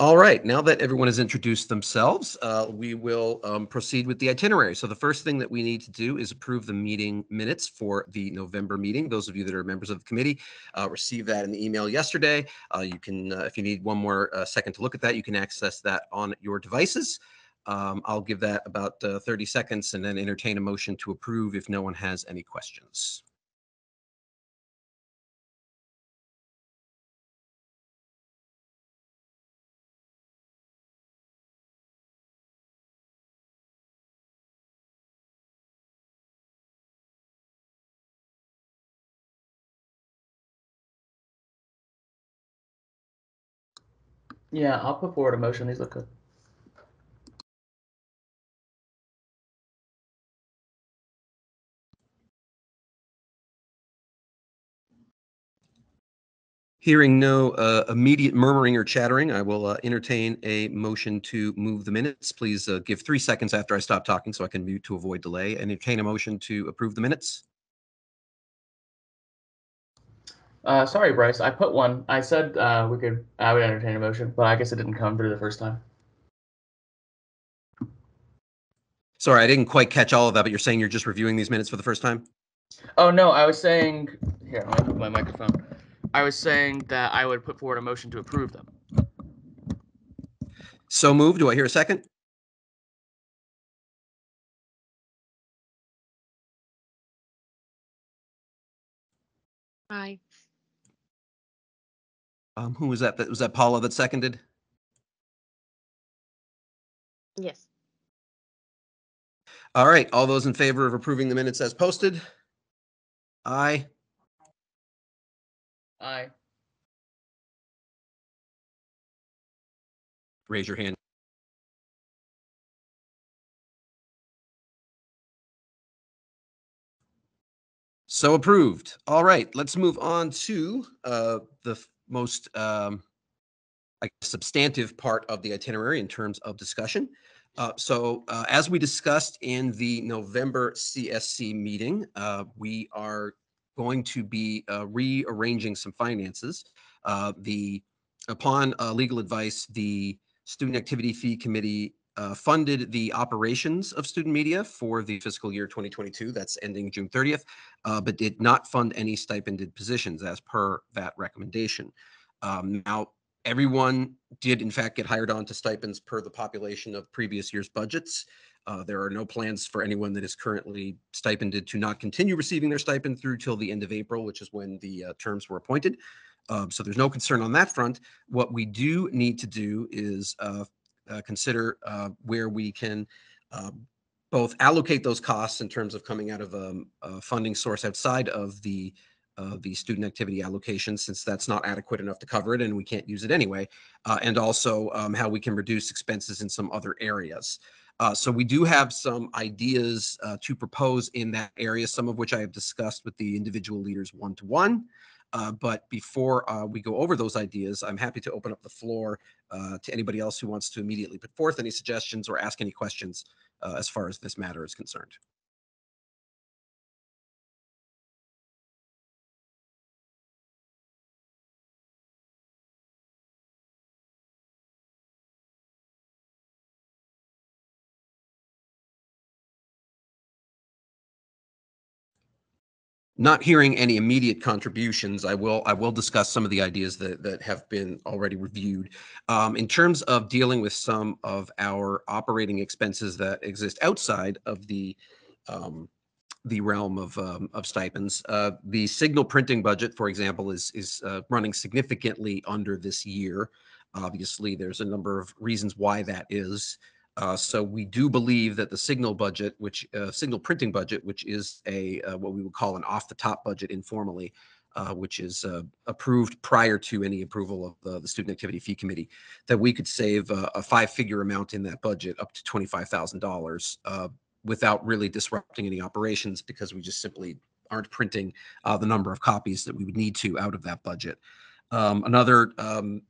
All right, now that everyone has introduced themselves, uh, we will um, proceed with the itinerary. So the first thing that we need to do is approve the meeting minutes for the November meeting. Those of you that are members of the committee uh, received that in the email yesterday. Uh, you can, uh, if you need one more uh, second to look at that, you can access that on your devices. Um, I'll give that about uh, 30 seconds and then entertain a motion to approve if no one has any questions. Yeah, I'll put forward a motion. These look good. Hearing no uh, immediate murmuring or chattering, I will uh, entertain a motion to move the minutes. Please uh, give three seconds after I stop talking so I can mute to avoid delay. And Entertain a motion to approve the minutes. Uh, sorry, Bryce. I put one. I said uh, we could. I would entertain a motion, but I guess it didn't come through the first time. Sorry, I didn't quite catch all of that, but you're saying you're just reviewing these minutes for the first time? Oh no, I was saying. Here, let me move my microphone. I was saying that I would put forward a motion to approve them. So moved. Do I hear a second? Aye. Um, who was that? That- Was that Paula that seconded? Yes. All right, all those in favor of approving the minutes as posted? Aye. Aye. Raise your hand. So approved. All right, let's move on to uh, the f- most um, substantive part of the itinerary in terms of discussion. Uh, so uh, as we discussed in the November CSC meeting, uh, we are going to be uh, rearranging some finances. Uh, the upon uh, legal advice, the Student Activity Fee Committee uh, funded the operations of student media for the fiscal year 2022. That's ending June 30th, uh, but did not fund any stipended positions as per that recommendation. Um, now, everyone did in fact get hired on to stipends per the population of previous year's budgets. Uh, there are no plans for anyone that is currently stipended to not continue receiving their stipend through till the end of April, which is when the uh, terms were appointed. Um, so there's no concern on that front. What we do need to do is uh, consider uh, where we can um, both allocate those costs in terms of coming out of um, a funding source outside of the uh, the student activity allocation, since that's not adequate enough to cover it and we can't use it anyway, uh, and also um, how we can reduce expenses in some other areas. Uh, so we do have some ideas uh, to propose in that area, some of which I have discussed with the individual leaders one to one. Uh, but before uh, we go over those ideas, I'm happy to open up the floor uh, to anybody else who wants to immediately put forth any suggestions or ask any questions uh, as far as this matter is concerned. Not hearing any immediate contributions, I will I will discuss some of the ideas that that have been already reviewed. Um, in terms of dealing with some of our operating expenses that exist outside of the um, the realm of um, of stipends, uh, the signal printing budget, for example, is is uh, running significantly under this year. Obviously, there's a number of reasons why that is. Uh, so we do believe that the signal budget, which uh, signal printing budget, which is a uh, what we would call an off-the-top budget informally, uh, which is uh, approved prior to any approval of the, the student activity fee committee, that we could save uh, a five-figure amount in that budget, up to twenty-five thousand dollars, without really disrupting any operations, because we just simply aren't printing the number of copies that we would need to out of that budget. Um, another um,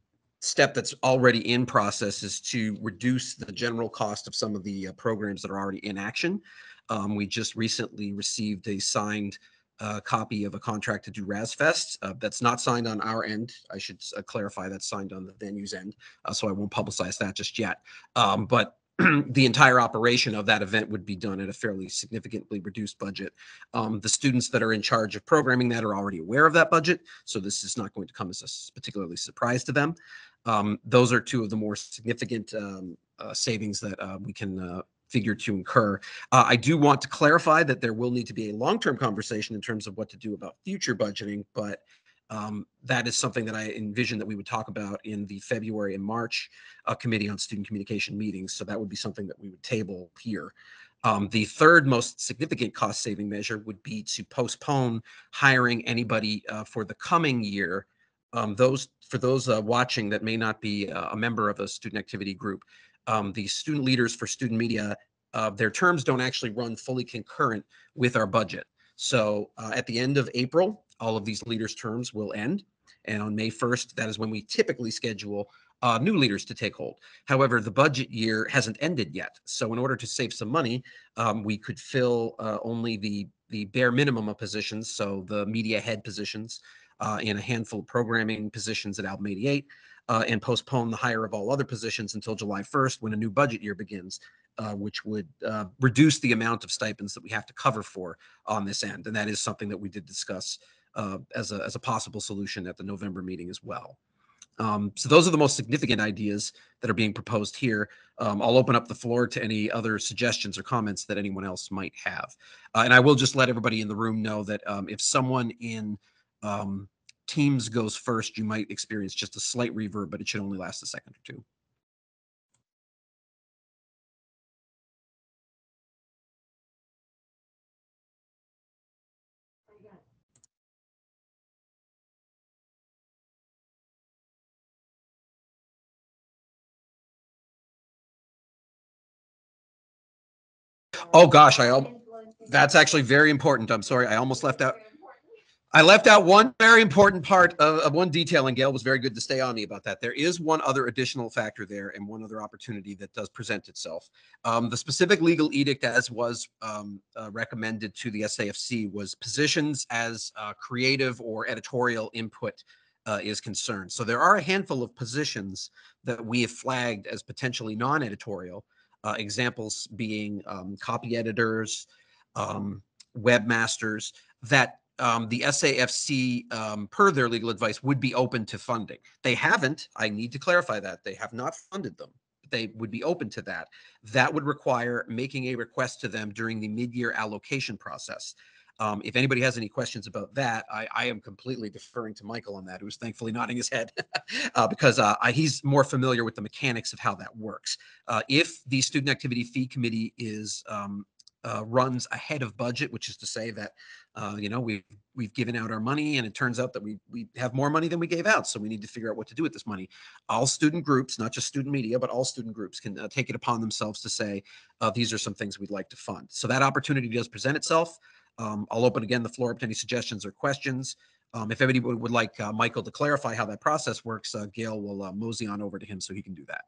step that's already in process is to reduce the general cost of some of the uh, programs that are already in action. Um, we just recently received a signed a copy of a contract to do RASFest. Uh, that's not signed on our end. I should uh, clarify that's signed on the venue's end, uh, so I won't publicize that just yet. Um, but the entire operation of that event would be done at a fairly significantly reduced budget. Um, the students that are in charge of programming that are already aware of that budget, so this is not going to come as a particularly surprise to them. Um, those are two of the more significant um, uh, savings that uh, we can uh, figure to incur. Uh, I do want to clarify that there will need to be a long-term conversation in terms of what to do about future budgeting, but um, that is something that I envision that we would talk about in the February and March uh, Committee on Student Communication meetings. So that would be something that we would table here. Um, the third most significant cost saving measure would be to postpone hiring anybody uh, for the coming year. Um, those for those uh, watching that may not be uh, a member of a student activity group, um, the student leaders for student media, uh, their terms don't actually run fully concurrent with our budget. So uh, at the end of April, all of these leaders' terms will end. And on May 1st, that is when we typically schedule uh, new leaders to take hold. However, the budget year hasn't ended yet. So in order to save some money, um, we could fill uh, only the, the bare minimum of positions. So the media head positions uh, a handful of programming positions at Album 88 uh, and postpone the hire of all other positions until July 1st when a new budget year begins. Uh, which would uh, reduce the amount of stipends that we have to cover for on this end. And that is something that we did discuss uh, as, a, as a possible solution at the November meeting as well. Um, so those are the most significant ideas that are being proposed here. Um, I'll open up the floor to any other suggestions or comments that anyone else might have. Uh, and I will just let everybody in the room know that um, if someone in um, Teams goes first, you might experience just a slight reverb, but it should only last a second or two. Oh gosh, I that's actually very important. I'm sorry, I almost left out. I left out one very important part of, of one detail, and Gail was very good to stay on me about that. There is one other additional factor there and one other opportunity that does present itself. Um, the specific legal edict, as was um, uh, recommended to the SAFC, was positions as uh, creative or editorial input uh, is concerned. So there are a handful of positions that we have flagged as potentially non-editorial. Uh, examples being um, copy editors, um, webmasters that um, the SAFC, um, per their legal advice, would be open to funding. They haven't. I need to clarify that they have not funded them. They would be open to that. That would require making a request to them during the mid-year allocation process. Um, if anybody has any questions about that, I, I am completely deferring to Michael on that, who's thankfully nodding his head uh, because uh, I- he's more familiar with the mechanics of how that works. Uh, if the student activity fee committee is um, uh, runs ahead of budget, which is to say that uh, you know we've we've given out our money and it turns out that we we have more money than we gave out, so we need to figure out what to do with this money. All student groups, not just student media, but all student groups can uh, take it upon themselves to say uh, these are some things we'd like to fund. So that opportunity does present itself. Um, I'll open again the floor up to any suggestions or questions. Um, if anybody would, would like uh, Michael to clarify how that process works, uh, Gail will uh, mosey on over to him so he can do that.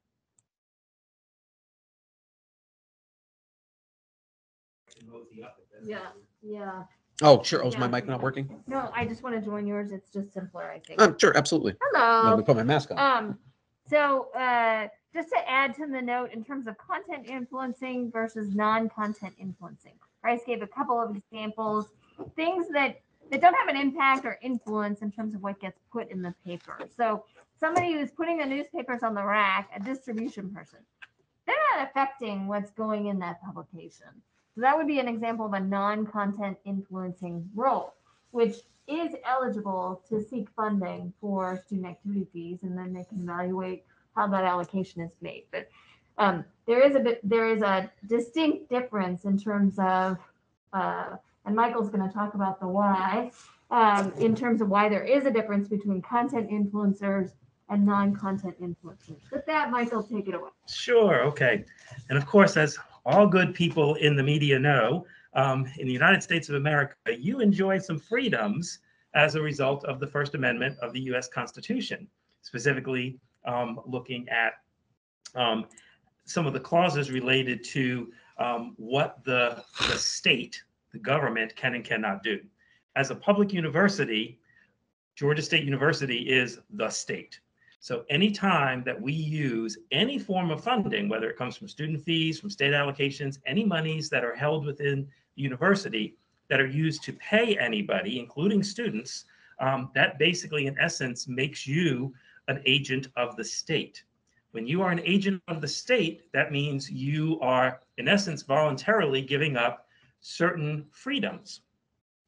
Yeah, yeah. Oh, sure. Oh, is my Yeah. mic not working? No, I just want to join yours. It's just simpler, I think. Um, sure, absolutely. Let me Hello. put my mask on. Um, so, uh, just to add to the note in terms of content influencing versus non-content influencing, Bryce gave a couple of examples, things that, that don't have an impact or influence in terms of what gets put in the paper. So somebody who's putting the newspapers on the rack, a distribution person, they're not affecting what's going in that publication. So that would be an example of a non-content influencing role, which is eligible to seek funding for student activity fees, and then they can evaluate how that allocation is made. But um, there is a bit, there is a distinct difference in terms of, uh, and Michael's going to talk about the why, um, in terms of why there is a difference between content influencers and non-content influencers. With that, Michael, take it away. Sure, okay. And of course, as all good people in the media know, um, in the United States of America, you enjoy some freedoms as a result of the First Amendment of the US Constitution, specifically um, looking at um, some of the clauses related to um, what the, the state, the government can and cannot do. as a public university, Georgia State University is the state. So anytime that we use any form of funding, whether it comes from student fees, from state allocations, any monies that are held within the university that are used to pay anybody, including students, um, that basically, in essence, makes you an agent of the state. When you are an agent of the state, that means you are, in essence, voluntarily giving up certain freedoms.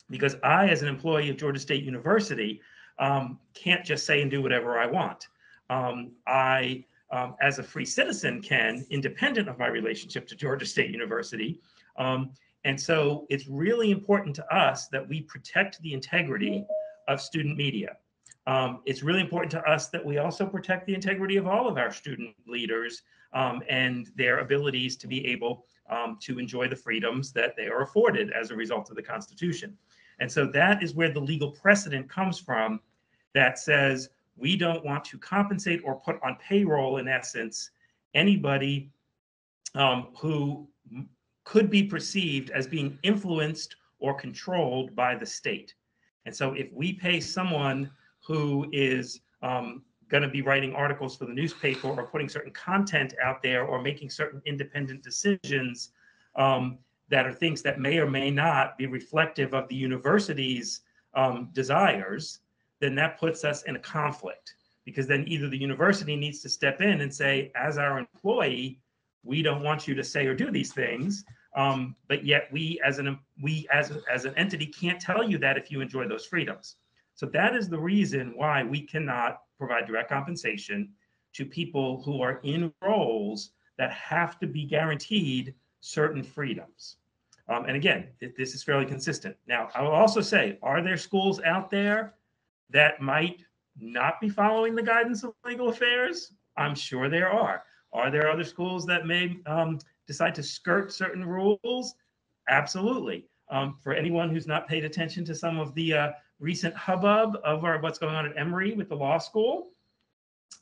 Because I, as an employee of Georgia State University, um, can't just say and do whatever I want. Um, I, um, as a free citizen, can, independent of my relationship to Georgia State University. Um, and so it's really important to us that we protect the integrity of student media. Um, it's really important to us that we also protect the integrity of all of our student leaders um, and their abilities to be able um, to enjoy the freedoms that they are afforded as a result of the Constitution. And so that is where the legal precedent comes from that says we don't want to compensate or put on payroll, in essence, anybody um, who could be perceived as being influenced or controlled by the state. And so if we pay someone who is um, going to be writing articles for the newspaper or putting certain content out there or making certain independent decisions um, that are things that may or may not be reflective of the university's um, desires, then that puts us in a conflict because then either the university needs to step in and say, as our employee, we don't want you to say or do these things. Um, but yet we as an we as as an entity can't tell you that if you enjoy those freedoms. So that is the reason why we cannot provide direct compensation to people who are in roles that have to be guaranteed certain freedoms. Um, and again, th- this is fairly consistent. Now, I will also say, are there schools out there that might not be following the guidance of legal affairs? I'm sure there are. Are there other schools that may um, decide to skirt certain rules? Absolutely. Um, for anyone who's not paid attention to some of the uh, recent hubbub of our, what's going on at Emory with the law school,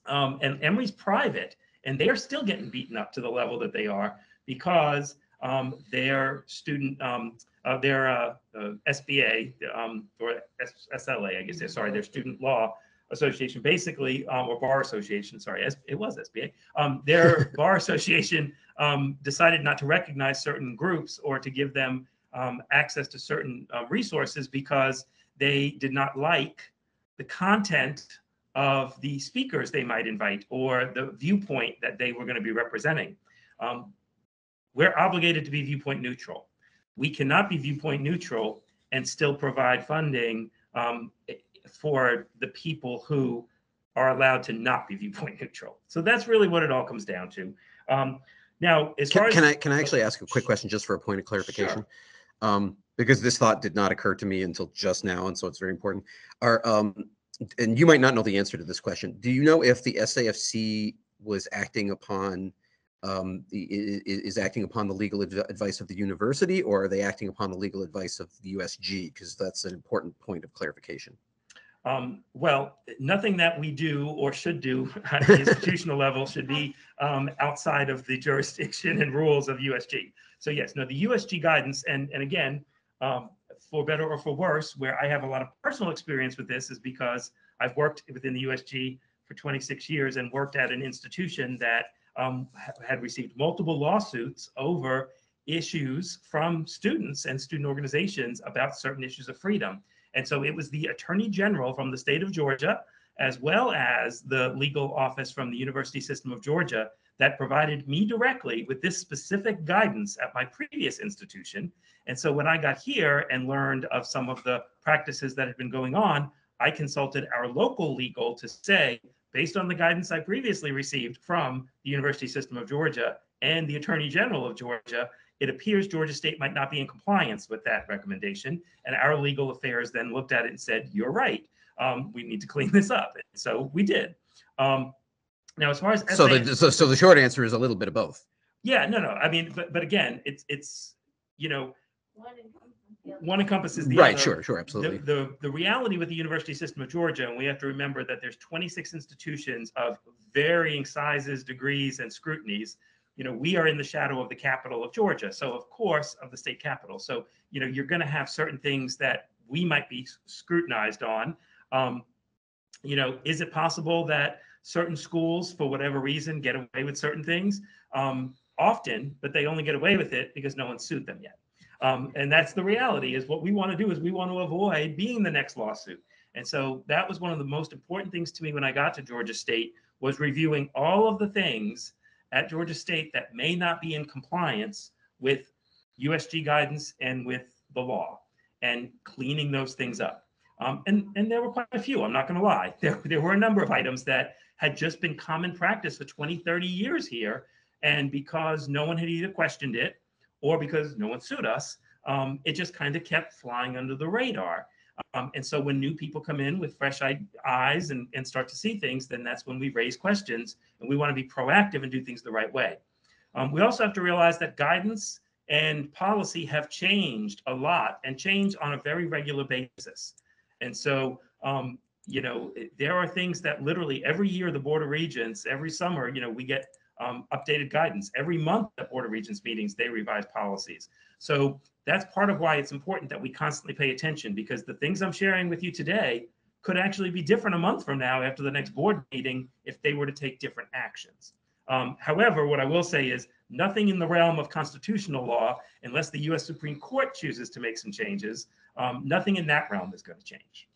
um, and Emory's private, and they're still getting beaten up to the level that they are because um, their student, um, uh, their uh, uh, SBA um, or S- SLA, I guess they're sorry, their student law association, basically, um, or bar association. Sorry, S- it was SBA. Um, their bar association um, decided not to recognize certain groups or to give them um, access to certain uh, resources because they did not like the content of the speakers they might invite or the viewpoint that they were going to be representing. Um, we're obligated to be viewpoint neutral. We cannot be viewpoint neutral and still provide funding um, for the people who are allowed to not be viewpoint neutral. So that's really what it all comes down to. Um, now, as far Can, as can I can I actually ask a quick question just for a point of clarification? Um, because this thought did not occur to me until just now, and so it's very important. Are um, and you might not know the answer to this question. Do you know if the SAFC was acting upon um, is acting upon the legal adv- advice of the university, or are they acting upon the legal advice of the USG? Because that's an important point of clarification. Um, well, nothing that we do or should do at the institutional level should be um, outside of the jurisdiction and rules of USG. So yes, no, the USG guidance, and and again, um, for better or for worse, where I have a lot of personal experience with this is because I've worked within the USG for 26 years and worked at an institution that um, had received multiple lawsuits over issues from students and student organizations about certain issues of freedom. And so it was the Attorney General from the state of Georgia, as well as the legal office from the University System of Georgia, that provided me directly with this specific guidance at my previous institution. And so when I got here and learned of some of the practices that had been going on, I consulted our local legal to say, based on the guidance I previously received from the University System of Georgia and the Attorney General of Georgia, it appears Georgia State might not be in compliance with that recommendation. And our legal affairs then looked at it and said, you're right. Um, we need to clean this up. And so we did. Um, now, as far as So SA the so, so the short answer is a little bit of both. yeah, no, no. I mean, but but again, it's it's you know One encompasses the other. one encompasses the Right. other. Sure. Sure. The, Absolutely. the the reality with the University System of Georgia, and we have to remember that there's 26 institutions of varying sizes, degrees, and scrutinies. You know, we are in the shadow of the capital of Georgia, so of course of the state capital. So you know, you're going to have certain things that we might be scrutinized on. Um, you know, is it possible that certain schools, for whatever reason, get away with certain things? Um, often, but they only get away with it because no one sued them yet. Um, and that's the reality is what we want to do is we want to avoid being the next lawsuit. And so that was one of the most important things to me when I got to Georgia State was reviewing all of the things at Georgia State that may not be in compliance with USG guidance and with the law and cleaning those things up. Um, and, and there were quite a few, I'm not going to lie. There, there were a number of items that had just been common practice for 20, 30 years here. And because no one had either questioned it or because no one sued us, um, it just kind of kept flying under the radar. Um, and so when new people come in with fresh eyes and, and start to see things, then that's when we raise questions and we want to be proactive and do things the right way. Um, we also have to realize that guidance and policy have changed a lot and change on a very regular basis. And so, um, you know, there are things that literally every year the Board of Regents, every summer, you know, we get um, updated guidance. Every month at Board of Regents meetings, they revise policies. So that's part of why it's important that we constantly pay attention because the things I'm sharing with you today could actually be different a month from now after the next board meeting if they were to take different actions. Um, however, what I will say is nothing in the realm of constitutional law, unless the US Supreme Court chooses to make some changes, um, nothing in that realm is going to change.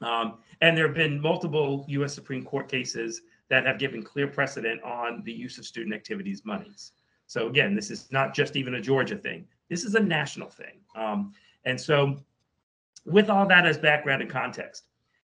Um, and there have been multiple US Supreme Court cases that have given clear precedent on the use of student activities monies. So again, this is not just even a Georgia thing. This is a national thing. Um, and so with all that as background and context,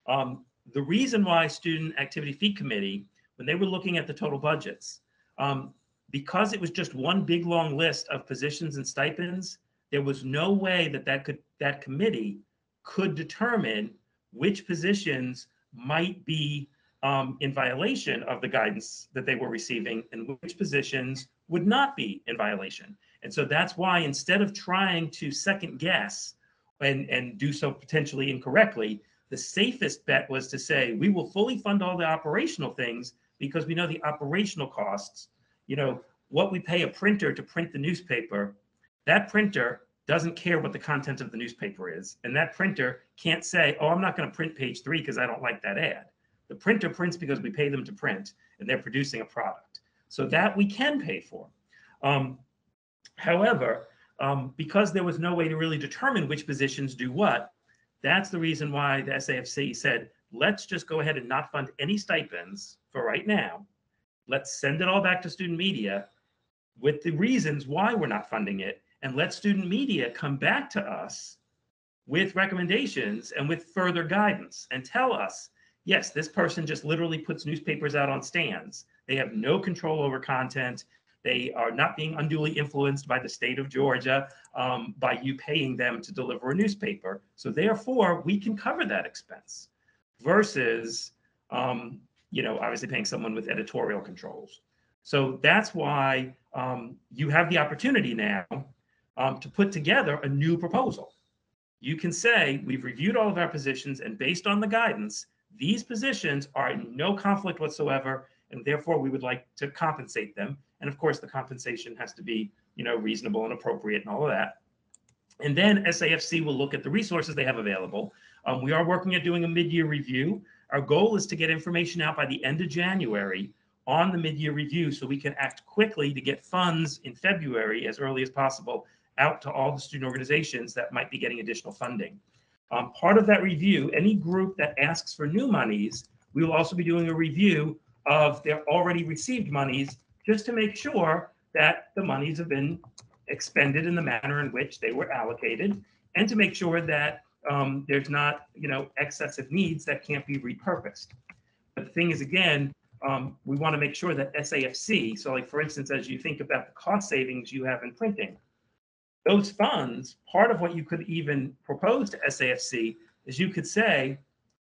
um, the reason why Student Activity Fee Committee, when they were looking at the total budgets, um, because it was just one big long list of positions and stipends, there was no way that that could that committee could determine which positions might be um, in violation of the guidance that they were receiving and which positions would not be in violation. And so that's why instead of trying to second guess and, and do so potentially incorrectly, the safest bet was to say, we will fully fund all the operational things because we know the operational costs. You know, what we pay a printer to print the newspaper, that printer doesn't care what the content of the newspaper is. And that printer can't say, oh, I'm not going to print page three because I don't like that ad. The printer prints because we pay them to print and they're producing a product. So that we can pay for. Um, however, um, because there was no way to really determine which positions do what, that's the reason why the SAFC said, let's just go ahead and not fund any stipends for right now. Let's send it all back to student media with the reasons why we're not funding it. And let student media come back to us with recommendations and with further guidance and tell us, yes, this person just literally puts newspapers out on stands. They have no control over content. They are not being unduly influenced by the state of Georgia um, by you paying them to deliver a newspaper. So therefore, we can cover that expense versus, um, you know, obviously paying someone with editorial controls. So that's why um, you have the opportunity now um, to put together a new proposal. You can say, we've reviewed all of our positions and based on the guidance, these positions are in no conflict whatsoever, and therefore we would like to compensate them. And of course, the compensation has to be, you know, reasonable and appropriate and all of that. And then SAFC will look at the resources they have available. Um, we are working at doing a mid-year review. Our goal is to get information out by the end of January on the mid-year review so we can act quickly to get funds in February as early as possible out to all the student organizations that might be getting additional funding. Um, part of that review, any group that asks for new monies, we will also be doing a review of their already received monies just to make sure that the monies have been expended in the manner in which they were allocated and to make sure that um, there's not, you know, excessive needs that can't be repurposed. But the thing is, again, um, we want to make sure that SAFC, so like for instance, as you think about the cost savings you have in printing, those funds, part of what you could even propose to SAFC is you could say,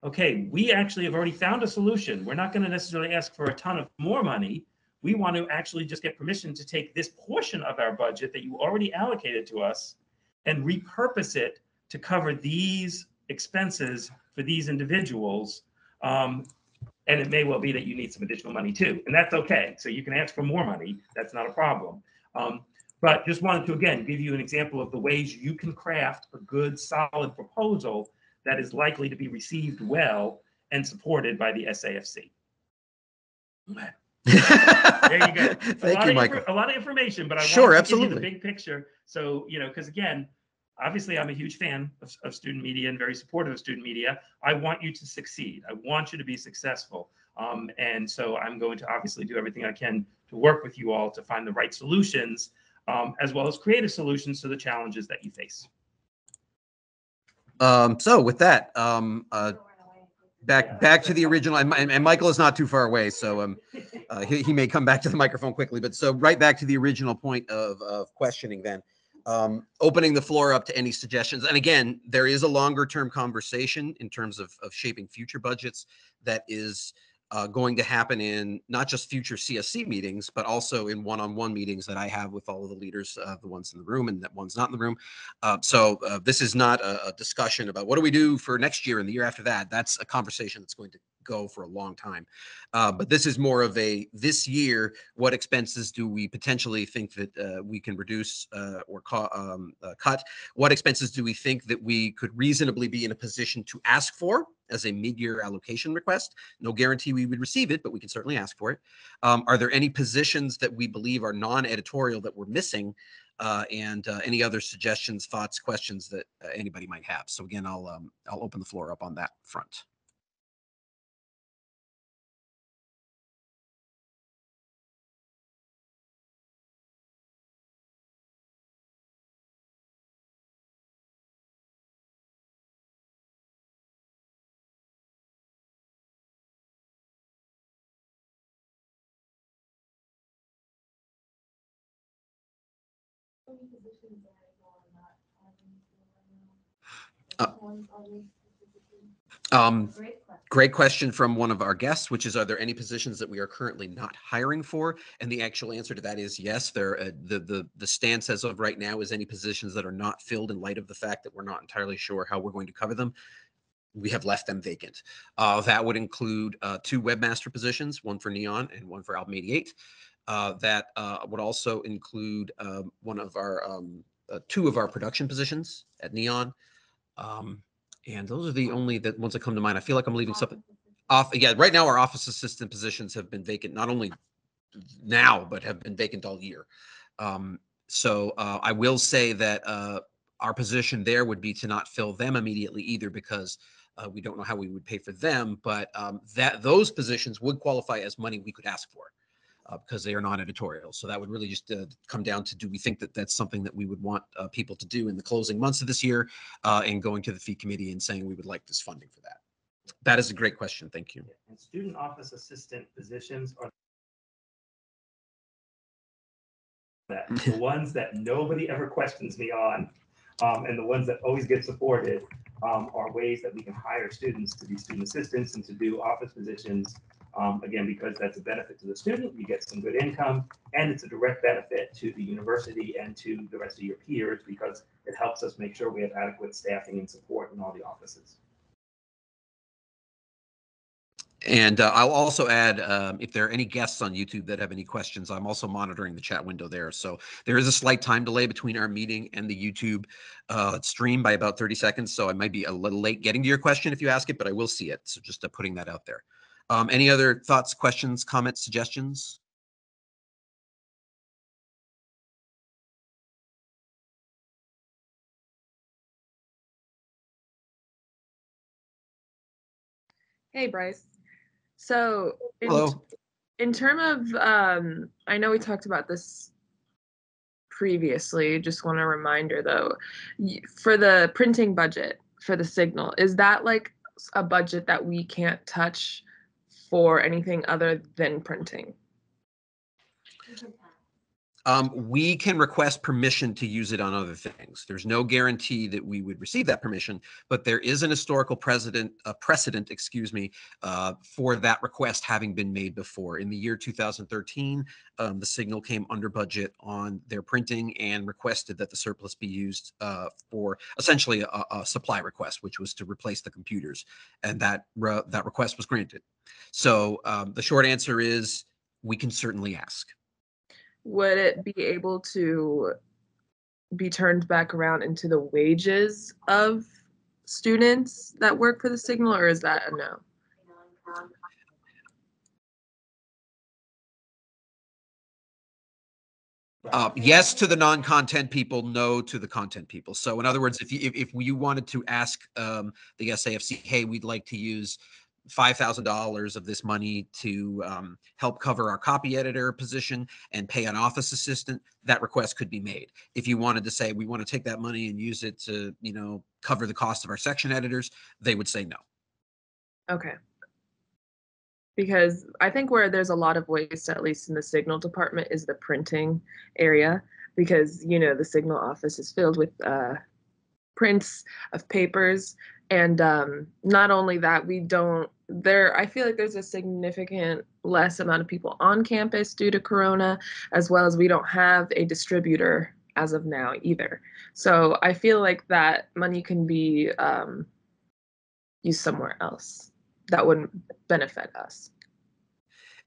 okay, we actually have already found a solution. We're not going to necessarily ask for a ton of more money. We want to actually just get permission to take this portion of our budget that you already allocated to us and repurpose it to cover these expenses for these individuals. Um, and it may well be that you need some additional money too, and that's okay. So you can ask for more money. That's not a problem. Um, But just wanted to, again, give you an example of the ways you can craft a good, solid proposal that is likely to be received well and supported by the SAFC. There you go. A Thank lot you, of Michael. A lot of information, but I Sure, want to give you the absolutely. big picture. So, you know, because again, obviously I'm a huge fan of, of student media and very supportive of student media. I want you to succeed. I want you to be successful. Um, and so I'm going to obviously do everything I can to work with you all to find the right solutions, um, as well as creative solutions to the challenges that you face. Um, so with that, um, uh, back, back to the original, and, and and Michael is not too far away, so, um, uh, he, he may come back to the microphone quickly, but so right back to the original point of, of questioning then. Um, opening the floor up to any suggestions. And again, there is a longer term conversation in terms of, of shaping future budgets that is uh, going to happen in not just future CSC meetings, but also in one-on-one meetings that I have with all of the leaders, uh, the ones in the room and that one's not in the room. Uh, so uh, this is not a, a discussion about what do we do for next year and the year after that. That's a conversation that's going to go for a long time. Uh, but this is more of a this year. What expenses do we potentially think that uh, we can reduce or ca- um, cut? What expenses do we think that we could reasonably be in a position to ask for as a mid-year allocation request? No guarantee we would receive it, but we can certainly ask for it. Um, are there any positions that we believe are non-editorial that we're missing? uh, and uh, any other suggestions, thoughts, questions that uh, anybody might have. So again, I'll um, I'll open the floor up on that front. Um, Great question. from one of our guests, which is, are there any positions that we are currently not hiring for? And the actual answer to that is yes. There, uh, the the the stance as of right now is any positions that are not filled in light of the fact that we're not entirely sure how we're going to cover them. We have left them vacant. Uh, that would include uh, two webmaster positions, one for Neon and one for Album 88. Uh, that uh, would also include um, one of our um, uh, two of our production positions at Neon. Um, and those are the only that ones that come to mind. I feel like I'm leaving something off. Yeah, right now our office assistant positions have been vacant, not only now, but have been vacant all year. Um, so uh, I will say that uh, our position there would be to not fill them immediately either because uh, we don't know how we would pay for them. But um, that those positions would qualify as money we could ask for uh, because they are not editorial. So that would really just uh, come down to do we think that that's something that we would want uh, people to do in the closing months of this year uh, and going to the fee committee and saying we would like this funding for that. That is a great question. Thank you. And student office assistant positions are that the ones that nobody ever questions me on, um, and the ones that always get supported, um, are ways that we can hire students to be student assistants and to do office positions. Um, again, because that's a benefit to the student, you get some good income, and it's a direct benefit to the university and to the rest of your peers because it helps us make sure we have adequate staffing and support in all the offices. And uh, I'll also add, um, if there are any guests on YouTube that have any questions, I'm also monitoring the chat window there. So there is a slight time delay between our meeting and the YouTube uh, stream by about 30 seconds. So I might be a little late getting to your question if you ask it, but I will see it. So just uh, putting that out there. Um, any other thoughts, questions, comments, suggestions? Hey Bryce. So in, Hello. in term of um I know we talked about this previously, just want a reminder though. For the printing budget for the signal, is that like a budget that we can't touch for anything other than printing? Um, we can request permission to use it on other things. There's no guarantee that we would receive that permission, but there is an historical precedent, uh, precedent, excuse me, uh, for that request having been made before. In the year 2013, um, the Signal came under budget on their printing and requested that the surplus be used uh, for essentially a, a supply request, which was to replace the computers, and that re- that request was granted. So um, the short answer is we can certainly ask. Would it be able to be turned back around into the wages of students that work for the signal or is that a no? Uh, yes to the non-content people, no to the content people. So in other words, if you, if, if you wanted to ask um, the SAFC, hey, we'd like to use five thousand dollars of this money to um, help cover our copy editor position and pay an office assistant, that request could be made. If you wanted to say we want to take that money and use it to, you know, cover the cost of our section editors, they would say no. Okay. Because I think where there's a lot of waste, at least in the signal department, is the printing area. Because, you know, the signal office is filled with uh, prints of papers. And um, not only that, we don't, there, I feel like there's a significant less amount of people on campus due to Corona, as well as we don't have a distributor as of now either. So I feel like that money can be um, used somewhere else that wouldn't benefit us.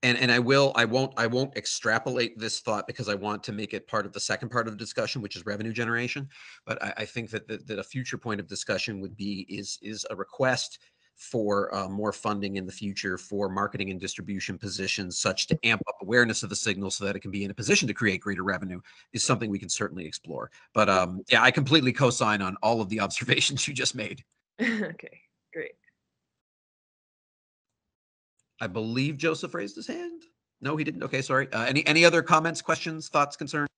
And and I will I won't I won't extrapolate this thought because I want to make it part of the second part of the discussion, which is revenue generation. But I, I think that, that that a future point of discussion would be is is a request for uh, more funding in the future for marketing and distribution positions, such to amp up awareness of the signal so that it can be in a position to create greater revenue, is something we can certainly explore. But um, yeah, I completely co-sign on all of the observations you just made. okay, great. I believe Joseph raised his hand. No, he didn't. Okay, sorry. Uh, any any other comments, questions, thoughts, concerns?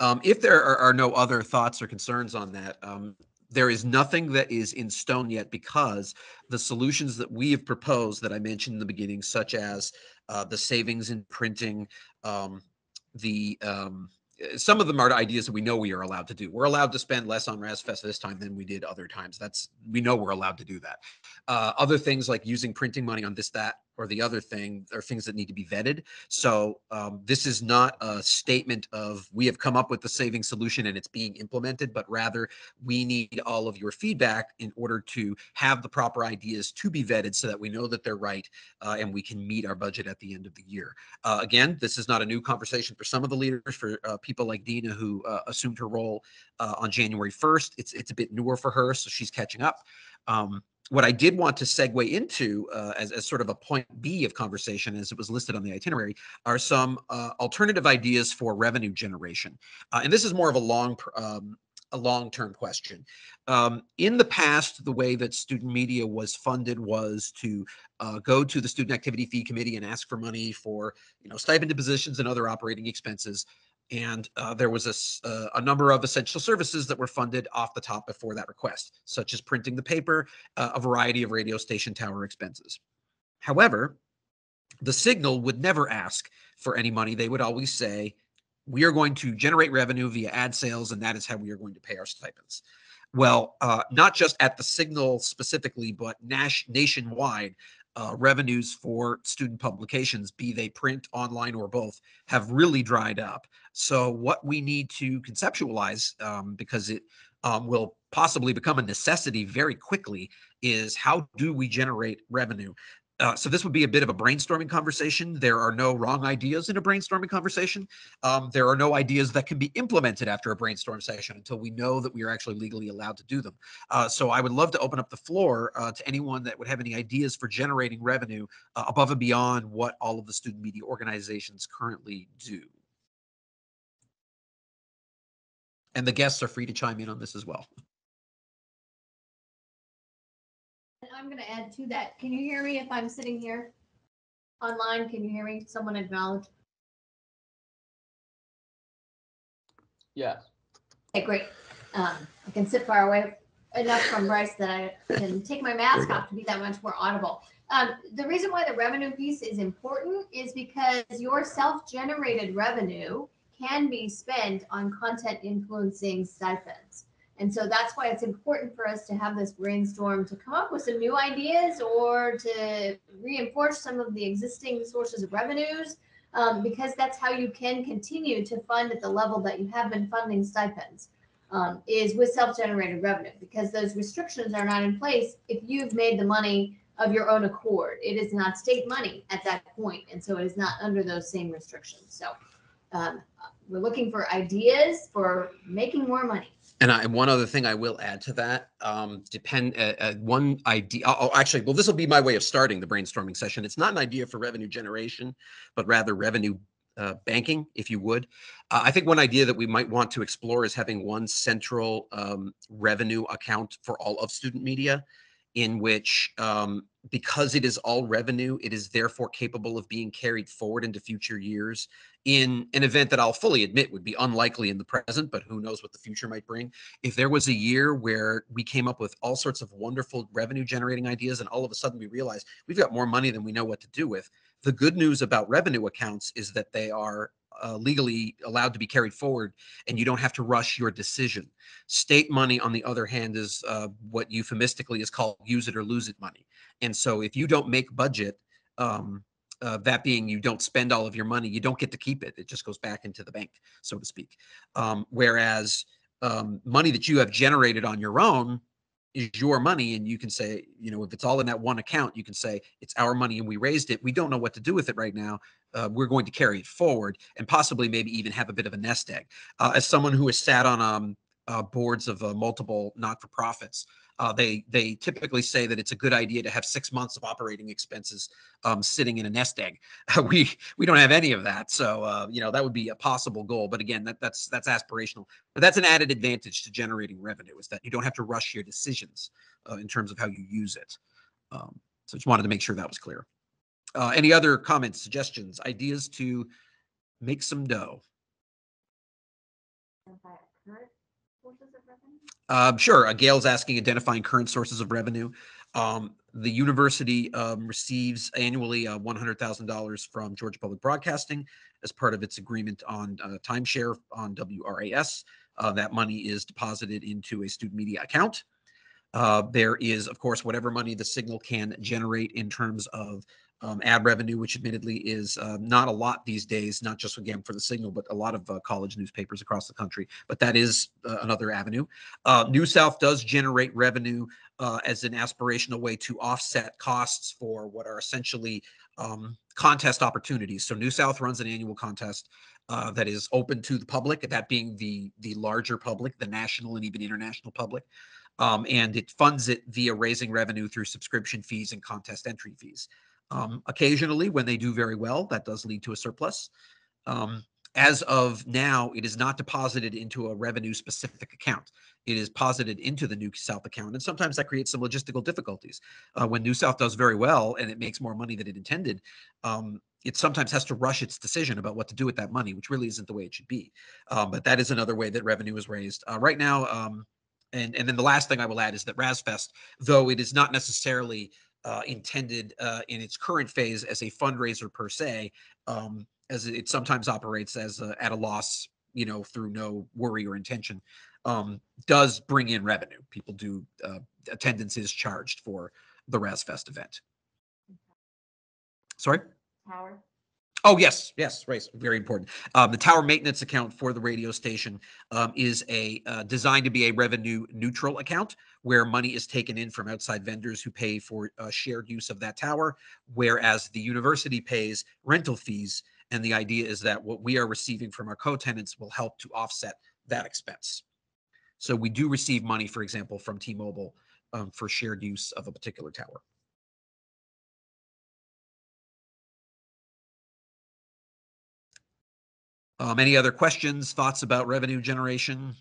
Um, if there are, are no other thoughts or concerns on that, um, there is nothing that is in stone yet because the solutions that we have proposed that I mentioned in the beginning, such as uh, the savings in printing, um, the um, some of them are ideas that we know we are allowed to do. We're allowed to spend less on RASFest this time than we did other times. That's we know we're allowed to do that. Uh, other things like using printing money on this, that, or the other thing are things that need to be vetted. So um, this is not a statement of we have come up with the saving solution and it's being implemented, but rather we need all of your feedback in order to have the proper ideas to be vetted so that we know that they're right uh, and we can meet our budget at the end of the year. Uh, again, this is not a new conversation for some of the leaders, for uh, people like Dina who uh, assumed her role uh, on January 1st. It's it's a bit newer for her, so she's catching up. Um, what I did want to segue into uh, as, as sort of a point B of conversation, as it was listed on the itinerary, are some uh, alternative ideas for revenue generation. Uh, and this is more of a long um, a long-term question. Um, in the past, the way that student media was funded was to uh, go to the student activity fee committee and ask for money for, you know, stipend positions and other operating expenses. And uh, there was a, uh, a, number of essential services that were funded off the top before that request, such as printing the paper, uh, a variety of radio station tower expenses. However, the signal would never ask for any money. They would always say, we are going to generate revenue via ad sales, and that is how we are going to pay our stipends. Well, uh, not just at the signal specifically, but nas- nationwide, uh, revenues for student publications, be they print, online, or both, have really dried up. So, what we need to conceptualize, um, because it um, will possibly become a necessity very quickly, is how do we generate revenue? Uh, so this would be a bit of a brainstorming conversation. There are no wrong ideas in a brainstorming conversation. Um, there are no ideas that can be implemented after a brainstorm session until we know that we are actually legally allowed to do them. Uh, so I would love to open up the floor uh, to anyone that would have any ideas for generating revenue uh, above and beyond what all of the student media organizations currently do. And the guests are free to chime in on this as well. I'm gonna add to that. Can you hear me if I'm sitting here online? Can you hear me? Someone acknowledge. Yes. Okay, great. Um, I can sit far away enough from Bryce that I can take my mask off to be that much more audible. Um, the reason why the revenue piece is important is because your self-generated revenue can be spent on content influencing stipends. And so that's why it's important for us to have this brainstorm to come up with some new ideas or to reinforce some of the existing sources of revenues, um, because that's how you can continue to fund at the level that you have been funding stipends. um, is with self-generated revenue because those restrictions are not in place if you've made the money of your own accord. It is not state money at that point, and so it is not under those same restrictions. So um, we're looking for ideas for making more money. And I, one other thing I will add to that, um, depend, uh, uh, one idea, oh, oh, actually, well, this will be my way of starting the brainstorming session. It's not an idea for revenue generation, but rather revenue uh, banking, if you would. Uh, I think one idea that we might want to explore is having one central um, revenue account for all of student media in which um, because it is all revenue, it is therefore capable of being carried forward into future years in an event that I'll fully admit would be unlikely in the present, but who knows what the future might bring. If there was a year where we came up with all sorts of wonderful revenue generating ideas and all of a sudden we realize we've got more money than we know what to do with, the good news about revenue accounts is that they are uh, legally allowed to be carried forward and you don't have to rush your decision. State money, on the other hand, is uh, what euphemistically is called use it or lose it money. And so if you don't make budget, um, uh, that being you don't spend all of your money, you don't get to keep it. It just goes back into the bank, so to speak. Um, whereas um, money that you have generated on your own is your money and you can say you know if it's all in that one account you can say it's our money and we raised it we don't know what to do with it right now uh, we're going to carry it forward and possibly maybe even have a bit of a nest egg uh, as someone who has sat on um, uh, boards of uh, multiple not-for-profits uh, they they typically say that it's a good idea to have six months of operating expenses um, sitting in a nest egg. we we don't have any of that, so uh, you know that would be a possible goal. But again, that that's that's aspirational. But that's an added advantage to generating revenue is that you don't have to rush your decisions in terms of how you use it. Um, so just wanted to make sure that was clear. Uh, any other comments, suggestions, ideas to make some dough? Um, sure. Uh, Gail's asking identifying current sources of revenue. Um, the university um, receives annually uh, $100,000 from Georgia Public Broadcasting as part of its agreement on uh, timeshare on WRAS. Uh, that money is deposited into a student media account. Uh, there is, of course, whatever money the signal can generate in terms of um, ad revenue, which admittedly is uh, not a lot these days, not just again for the signal, but a lot of uh, college newspapers across the country. But that is uh, another avenue. Uh, New South does generate revenue uh, as an aspirational way to offset costs for what are essentially um, contest opportunities. So New South runs an annual contest uh, that is open to the public, that being the the larger public, the national and even international public. Um, and it funds it via raising revenue through subscription fees and contest entry fees. Um, occasionally, when they do very well, that does lead to a surplus. Um, as of now, it is not deposited into a revenue specific account. It is posited into the New South account. And sometimes that creates some logistical difficulties. Uh, when New South does very well and it makes more money than it intended, um, it sometimes has to rush its decision about what to do with that money, which really isn't the way it should be. Um, but that is another way that revenue is raised. Uh, right now, um, and, and then the last thing I will add is that RASFest, though it is not necessarily uh, intended uh, in its current phase as a fundraiser per se, um, as it sometimes operates as a, at a loss, you know, through no worry or intention, um, does bring in revenue. People do uh, attendance is charged for the RASFest event. Sorry. Power. Oh yes, yes, right. Very important. Um, the tower maintenance account for the radio station um, is a uh, designed to be a revenue neutral account where money is taken in from outside vendors who pay for uh, shared use of that tower, whereas the university pays rental fees. And the idea is that what we are receiving from our co-tenants will help to offset that expense. So we do receive money, for example, from T-Mobile um, for shared use of a particular tower. Um, any other questions, thoughts about revenue generation,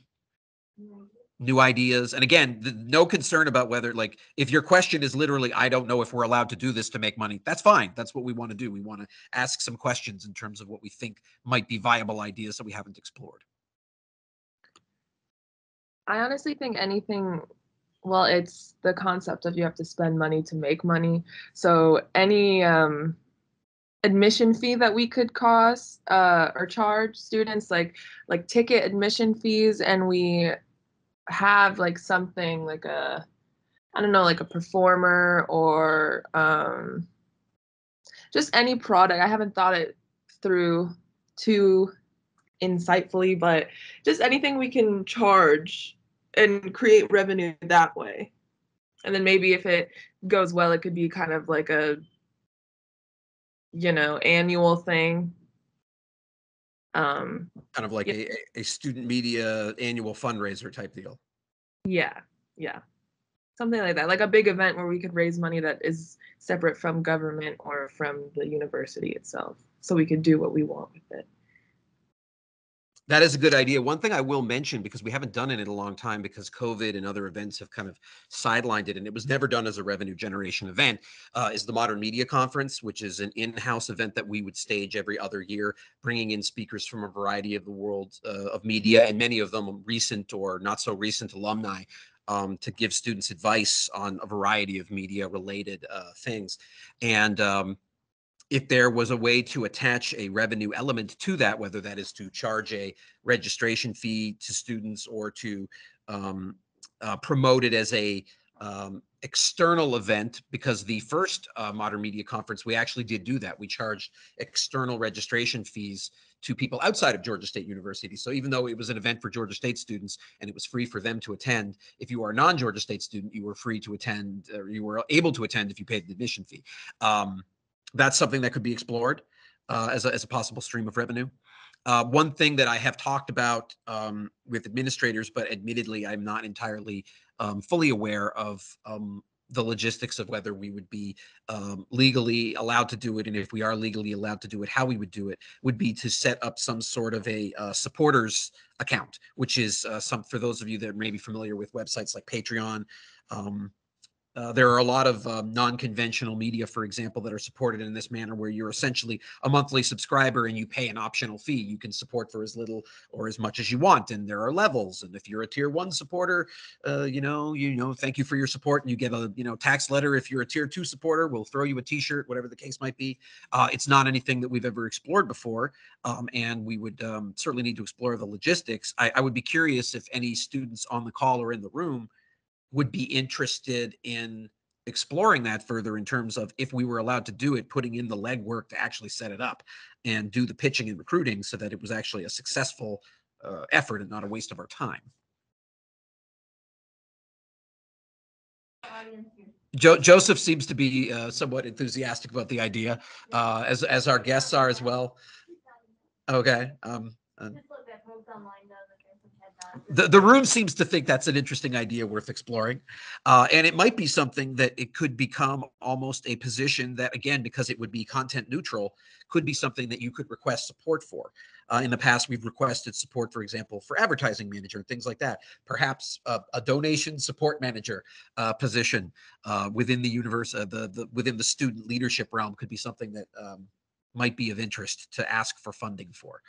new ideas? And again, th- no concern about whether, like, if your question is literally, I don't know if we're allowed to do this to make money, that's fine. That's what we want to do. We want to ask some questions in terms of what we think might be viable ideas that we haven't explored. I honestly think anything, well, it's the concept of you have to spend money to make money. So any um, admission fee that we could cost uh, or charge students, like like ticket admission fees, and we have like something like a, I don't know, like a performer or um, just any product. I haven't thought it through too insightfully, but just anything we can charge and create revenue that way. And then maybe if it goes well, it could be kind of like a, you know, annual thing. Um, Kind of like Yeah. a, a- a student media annual fundraiser type deal. yeah, yeah. Something like that, like a big event where we could raise money that is separate from government or from the university itself. So we could do what we want with it. That is a good idea. One thing I will mention, because we haven't done it in a long time because COVID and other events have kind of sidelined it, and it was never done as a revenue generation event, uh, is the Modern Media Conference, which is an in-house event that we would stage every other year, bringing in speakers from a variety of the world uh, of media, and many of them recent or not so recent alumni, um, to give students advice on a variety of media-related uh, things. And um, if there was a way to attach a revenue element to that, whether that is to charge a registration fee to students or to um, uh, promote it as a um, external event, because the first uh, Modern Media Conference, we actually did do that. We charged external registration fees to people outside of Georgia State University. So even though it was an event for Georgia State students and it was free for them to attend, if you are a non-Georgia State student, you were free to attend, or you were able to attend if you paid the admission fee. Um, that's something that could be explored uh, as, a, as a possible stream of revenue. Uh, one thing that I have talked about um, with administrators, but admittedly, I'm not entirely um, fully aware of um, the logistics of whether we would be um, legally allowed to do it, and if we are legally allowed to do it, how we would do it would be to set up some sort of a uh, supporters account, which is uh, some for those of you that may be familiar with websites like Patreon. Um, uh, there are a lot of um, non-conventional media, for example, that are supported in this manner, where you're essentially a monthly subscriber and you pay an optional fee. You can support for as little or as much as you want, and there are levels. And if you're a tier one supporter, uh, you know, you know, thank you for your support, and you get a you know tax letter. If you're a tier two supporter, we'll throw you a T-shirt, whatever the case might be. Uh, it's not anything that we've ever explored before, um, and we would um, certainly need to explore the logistics. I, I would be curious if any students on the call or in the room would be interested in exploring that further in terms of if we were allowed to do it, putting in the legwork to actually set it up and do the pitching and recruiting so that it was actually a successful uh, effort and not a waste of our time. Jo- Joseph seems to be uh, somewhat enthusiastic about the idea, uh, as as our guests are as well. Okay. Um, uh, the, the room seems to think that's an interesting idea worth exploring. Uh, and it might be something that it could become almost a position that, again, because it would be content neutral, could be something that you could request support for. Uh, in the past, we've requested support, for example, for advertising manager and things like that. Perhaps a, a donation support manager uh, position uh, within the universe, uh, the, the within the student leadership realm could be something that um, might be of interest to ask for funding for.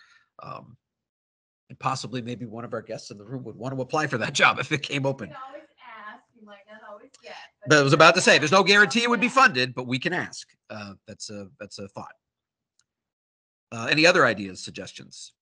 Um, and possibly maybe one of our guests in the room would want to apply for that job if it came You open. can always ask, you might not always get. But I was about to say, there's no guarantee it would be funded, but we can ask. Uh, that's a that's a thought. Uh, any other ideas, suggestions?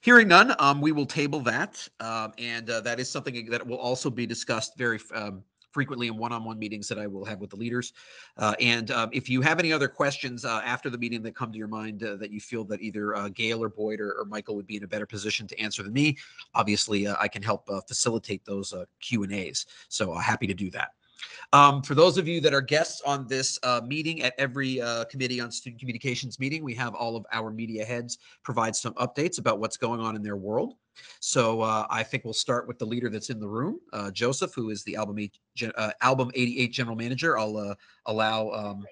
Hearing none, um, we will table that, um, and uh, that is something that will also be discussed very um, frequently in one-on-one meetings that I will have with the leaders. Uh, and um, if you have any other questions uh, after the meeting that come to your mind uh, that you feel that either uh, Gail or Boyd or, or Michael would be in a better position to answer than me, obviously uh, I can help facilitate those Q and A's. So happy to do that. Um, for those of you that are guests on this uh, meeting, at every uh, committee on student communications meeting, we have all of our media heads provide some updates about what's going on in their world. So uh, I think we'll start with the leader that's in the room, uh, Joseph, who is the album eight, uh, album 88 general manager. I'll uh, allow. Um, Wait,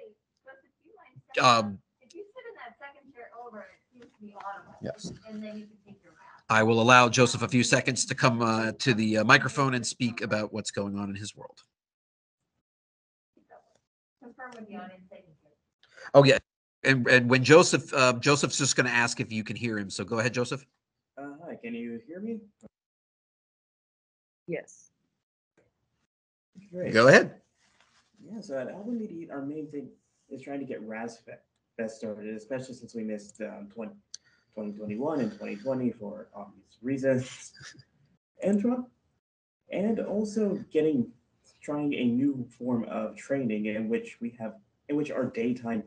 but if you might step up, um, If you sit in that second chair over, it seems to be audible. Yes. And then you can take your mask. I will allow Joseph a few seconds to come uh, to the uh, microphone and speak about what's going on in his world. Confirm with the audience. they can hear. Oh yeah, and and when Joseph uh, Joseph's just going to ask if you can hear him. So go ahead, Joseph. Hi, can you hear me? Yes. Great. Go ahead. Yeah, so at Album 88, our main thing is trying to get Raz Fe- Fest started, especially since we missed um, 20, 2021 and 2020 for obvious reasons. and, and also getting trying a new form of training in which we have in which our daytime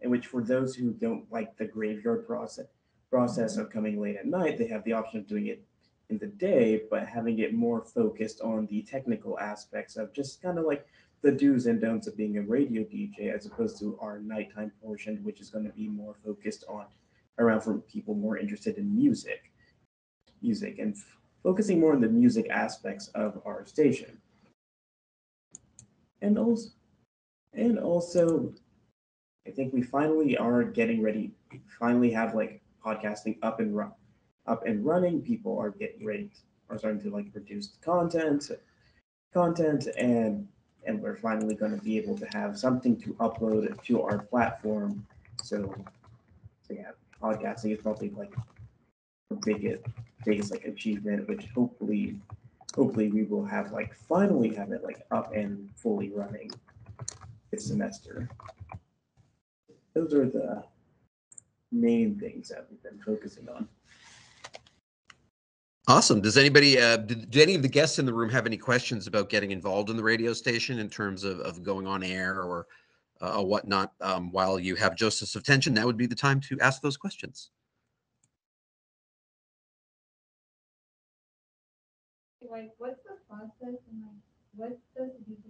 in which for those who don't like the graveyard process process of coming late at night, they have the option of doing it in the day, but having it more focused on the technical aspects of just kind of like the do's and don'ts of being a radio DJ as opposed to our nighttime portion, which is going to be more focused on around for people more interested in music, music and f- focusing more on the music aspects of our station. And also, and also, I think we finally are getting ready. Finally, have like podcasting up and run, up and running. People are getting ready, are starting to like produce content, content, and and we're finally going to be able to have something to upload to our platform. So, so yeah, podcasting is probably like the biggest biggest like achievement, which hopefully hopefully we will have like finally have it like up and fully running this semester. Those are the main things that we've been focusing on. Awesome. Does anybody, uh, do, do any of the guests in the room have any questions about getting involved in the radio station in terms of, of going on air or uh, whatnot? Um, while you have Joseph's attention, that would be the time to ask those questions. Like, what's the process and like, what does the DJ do?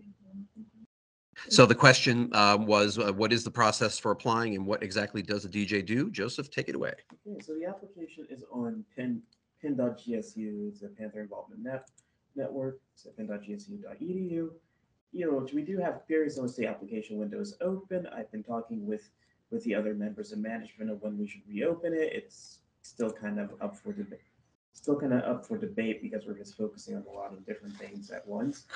So the question uh, was, uh, what is the process for applying and what exactly does a DJ do? Joseph, take it away. Okay, so the application is on pin.gsu, it's a Panther Involvement Net Network, it's at pin.gsu.edu. You know, we do have various OSC application windows open. I've been talking with with the other members of management of when we should reopen it. It's still kind of up for debate. Still kind of up for debate because we're just focusing on a lot of different things at once.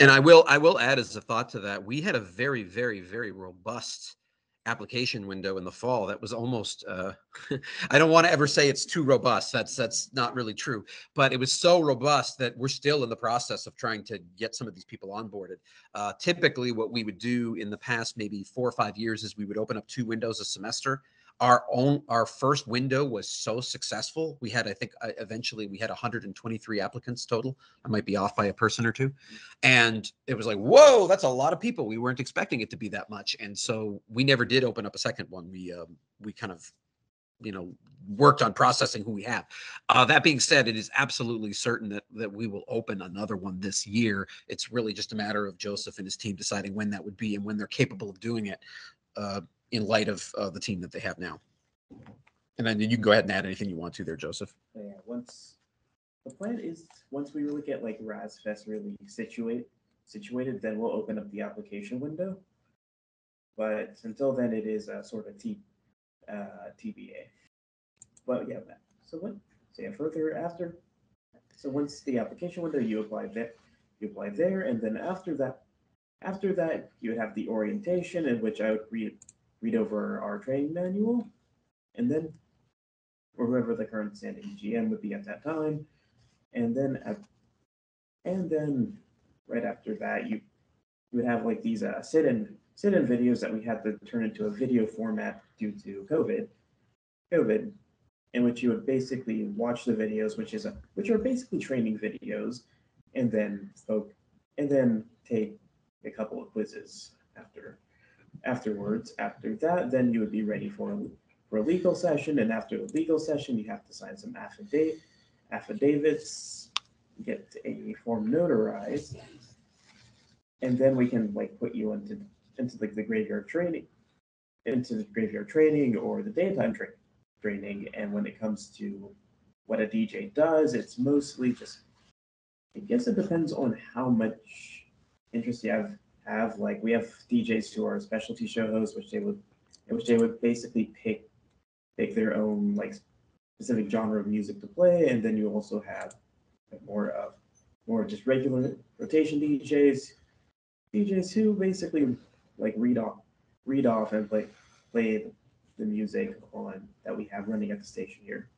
And I will, I will add as a thought to that, we had a very, very, very robust application window in the fall that was almost uh, i don't want to ever say it's too robust that's that's not really true but it was so robust that we're still in the process of trying to get some of these people onboarded. Uh, typically what we would do in the past maybe four or five years is we would open up two windows a semester our own our first window was so successful we had i think uh, eventually we had 123 applicants total. I might be off by a person or two. And it was like whoa that's a lot of people. We weren't expecting it to be that much. And so we never did open up a second one. We um, we kind of you know worked on processing who we have. Uh, that being said it is absolutely certain that that we will open another one this year. It's really just a matter of joseph and his team deciding when that would be and when they're capable of doing it. Uh, in light of uh, the team that they have now and then you can go ahead and add anything you want to there joseph yeah, once the plan is once we really get like RASFest really situate situated, then we'll open up the application window. But until then, it is a sort of T uh, TBA. But yeah, so what? So further after. So once the application window, you apply there, you apply there, and then after that, after that, you would have the orientation in which I would read read over our training manual, and then or whoever the current standing GM would be at that time. And then at, and then right after that, you you would have like these uh, sit-in sit-in videos that we had to turn into a video format due to COVID, COVID, in which you would basically watch the videos, which is a, which are basically training videos, and then folk, and then take a couple of quizzes after afterwards. After that, then you would be ready for a for a legal session, and after the legal session, you have to sign some affidavit, affidavits, get a form notarized, and then we can like put you into into like the graveyard training, into the graveyard training or the daytime tra- training. And when it comes to what a DJ does, it's mostly just. I guess it depends on how much interest you have. Have like we have DJs who are specialty show hosts, which they would, which they would basically pick pick their own like specific genre of music to play, and then you also have more of more just regular rotation DJs, DJs who basically like read off read off and play play the music on that we have running at the station here.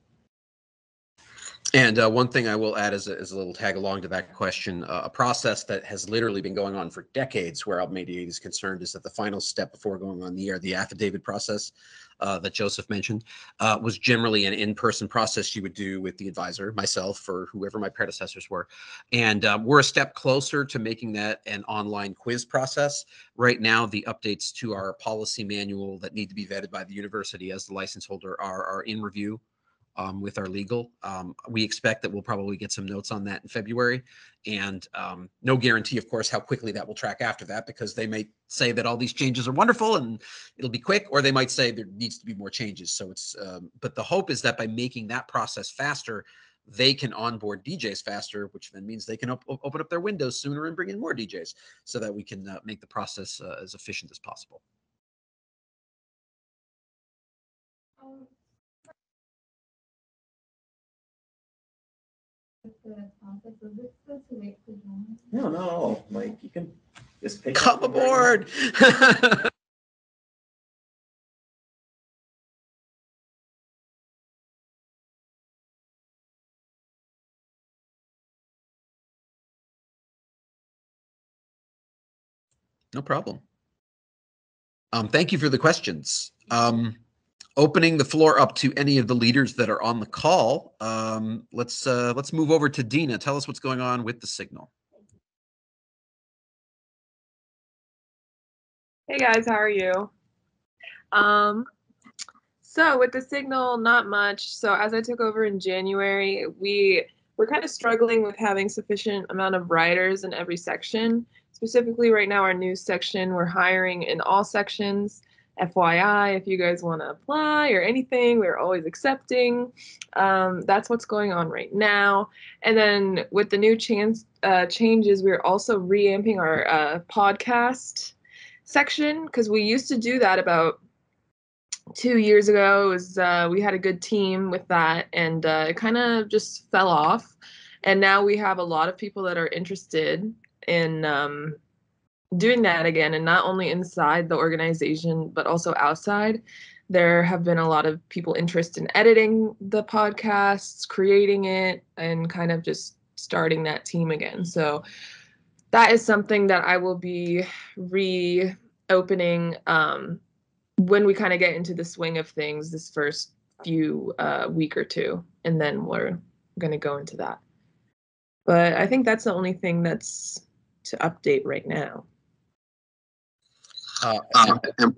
And uh, one thing I will add as a, as a little tag along to that question, uh, a process that has literally been going on for decades where Alb 88 is concerned is that the final step before going on the air, the affidavit process uh, that Joseph mentioned, uh, was generally an in-person process you would do with the advisor, myself, or whoever my predecessors were. And um, we're a step closer to making that an online quiz process. Right now, the updates to our policy manual that need to be vetted by the university as the license holder are, are in review um, with our legal. Um, we expect that we'll probably get some notes on that in February. And um, no guarantee, of course, how quickly that will track after that, because they may say that all these changes are wonderful and it'll be quick, or they might say there needs to be more changes. So it's, um, but the hope is that by making that process faster, they can onboard DJs faster, which then means they can op- op- open up their windows sooner and bring in more DJs so that we can uh, make the process uh, as efficient as possible. The process, is it still too late to join? No, not at all. Like you can just pick. Come up aboard. No problem. Um, thank you for the questions. Um, opening the floor up to any of the leaders that are on the call. Um, let's uh, let's move over to Dina. Tell us what's going on with the signal. Hey guys, how are you? Um, so with the signal, not much. So as I took over in January, we we're kind of struggling with having sufficient amount of writers in every section. Specifically, right now, our news section, we're hiring in all sections. FYI, if you guys want to apply or anything, we're always accepting. Um, that's what's going on right now. And then with the new chance uh, changes, we're also reamping our uh, podcast section because we used to do that about two years ago. It was uh, we had a good team with that, and uh, it kind of just fell off. And now we have a lot of people that are interested in um, doing that again, and not only inside the organization but also outside. There have been a lot of people interested in editing the podcasts, creating it, and kind of just starting that team again. So that is something that I will be reopening um, when we kind of get into the swing of things this first few uh, week or two, and then we're going to go into that. But I think that's the only thing that's to update right now. Uh, and-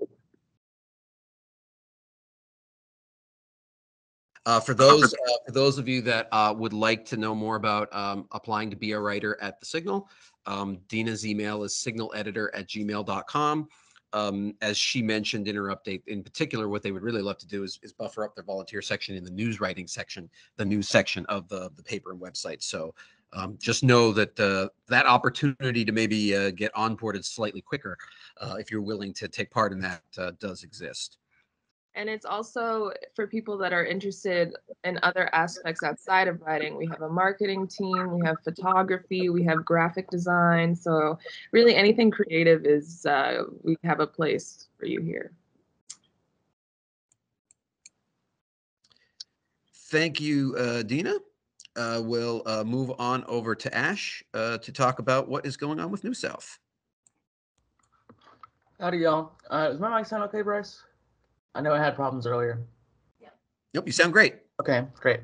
Uh, for those uh, for those of you that uh, would like to know more about um, applying to be a writer at the Signal, um, Dina's email is signaleditor at gmail.com. Um, as she mentioned in her update, in particular, what they would really love to do is, is buffer up their volunteer section in the news writing section, the news section of the, the paper and website. So um, just know that uh, that opportunity to maybe uh, get onboarded slightly quicker, uh, if you're willing to take part in that, uh, does exist. And it's also for people that are interested in other aspects outside of writing. We have a marketing team, we have photography, we have graphic design. So, really, anything creative is, uh, we have a place for you here. Thank you, uh, Dina. Uh, we'll uh, move on over to Ash uh, to talk about what is going on with New South. Howdy, y'all. Uh, is my mic sound okay, Bryce? I know I had problems earlier. Yep. Nope, you sound great. Okay, great.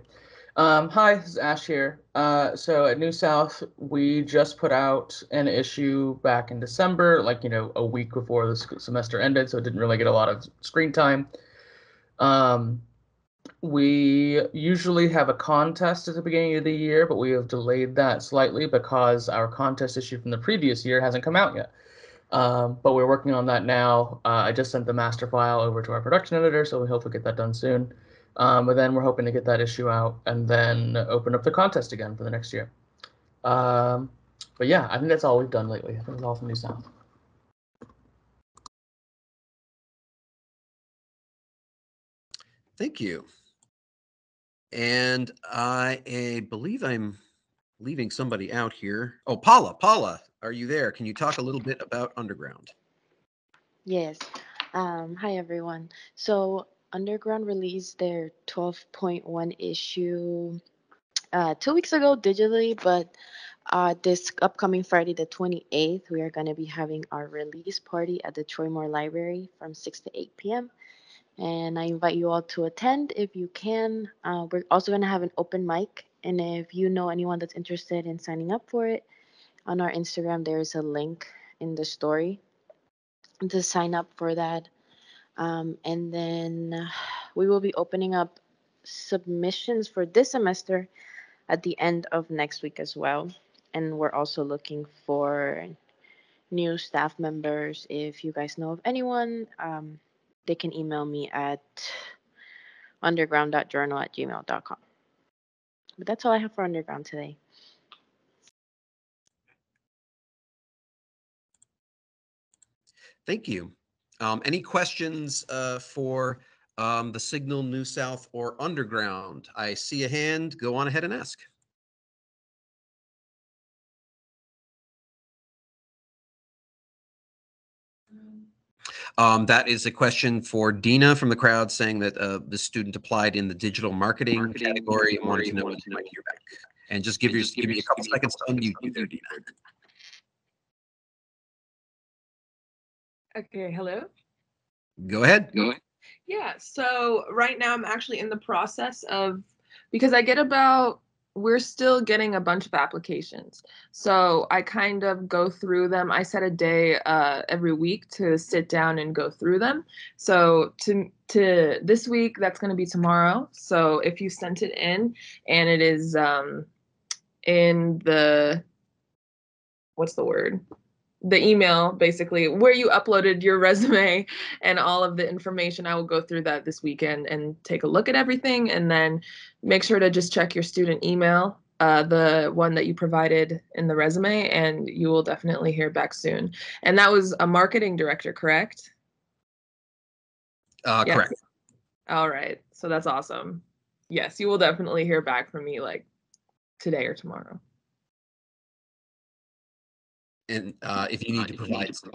Um, hi, this is Ash here. Uh, so at New South, we just put out an issue back in December, like, you know, a week before the semester ended, so it didn't really get a lot of screen time. Um, we usually have a contest at the beginning of the year, but we have delayed that slightly because our contest issue from the previous year hasn't come out yet. Um, but we're working on that now. Uh, I just sent the master file over to our production editor, so we hope we get that done soon. Um, but then we're hoping to get that issue out and then open up the contest again for the next year. Um, but yeah, I think that's all we've done lately. I think it's all from New South. Thank you. And I uh, believe I'm leaving somebody out here. Oh, Paula, Paula, are you there? Can you talk a little bit about Underground? Yes. Um, hi, everyone. So, Underground released their 12.1 issue uh, two weeks ago digitally, but uh, this upcoming Friday, the 28th, we are going to be having our release party at the Troy Moore Library from 6 to 8 p.m. And I invite you all to attend if you can. Uh, we're also going to have an open mic. And if you know anyone that's interested in signing up for it, on our Instagram, there is a link in the story to sign up for that. Um, and then we will be opening up submissions for this semester at the end of next week as well. And we're also looking for new staff members. If you guys know of anyone, um, they can email me at underground.journal at gmail.com. But that's all I have for underground today. Thank you. Um, any questions uh, for um, the Signal New South or Underground? I see a hand. Go on ahead and ask. Um, that is a question for Dina from the crowd saying that uh, the student applied in the digital marketing, category and wanted to know when you might hear back. And just give your give me a couple seconds to unmute you there, Dina. Okay, hello. Go ahead. Go ahead. Yeah, so right now I'm actually in the process of because I get about we're still getting a bunch of applications. So I kind of go through them. I set a day uh, every week to sit down and go through them. So to to this week, that's going to be tomorrow. So if you sent it in and it is um, in the what's the word? The email basically where you uploaded your resume and all of the information. I will go through that this weekend and take a look at everything and then make sure to just check your student email uh, the one that you provided in the resume and you will definitely hear back soon. And that was a marketing director correct? Uh, Yes. Correct. all right. So that's awesome. Yes you will definitely hear back from me like today or tomorrow And uh, if you need to provide some